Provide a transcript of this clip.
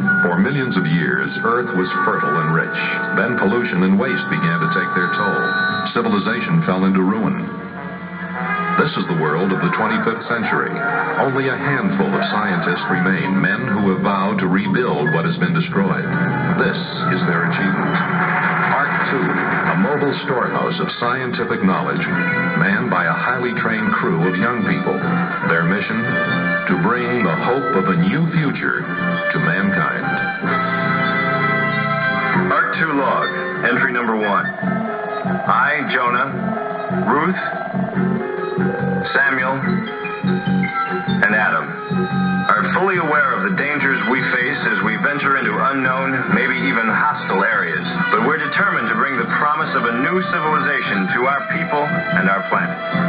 For millions of years, Earth was fertile and rich. Then pollution and waste began to take their toll. Civilization fell into ruin. This is the world of the 25th century. Only a handful of scientists remain, men who have vowed to rebuild what has been destroyed. This is their achievement. Ark 2, a mobile storehouse of scientific knowledge, manned by a highly trained crew of young people. Their mission? To bring the hope of a new future 2 log, entry number one. I, Jonah, Ruth, Samuel, and Adam are fully aware of the dangers we face as we venture into unknown, maybe even hostile areas. But we're determined to bring the promise of a new civilization to our people and our planet.